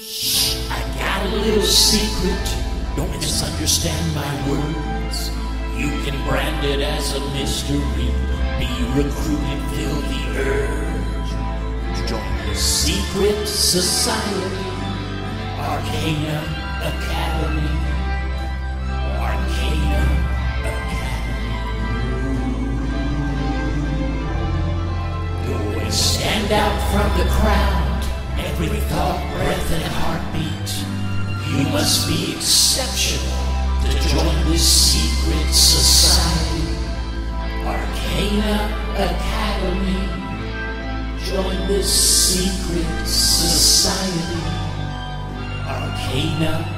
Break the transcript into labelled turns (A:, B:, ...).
A: I got a little secret. Don't misunderstand my words. You can brand it as a mystery. Be recruited, feel the urge. Join the secret society. Arcana Academy. Arcana Academy. Stand out from the crowd. Every thought, breath, and heartbeat. You must be exceptional to join this secret society. Arcana Academy. Join this secret society. Arcana.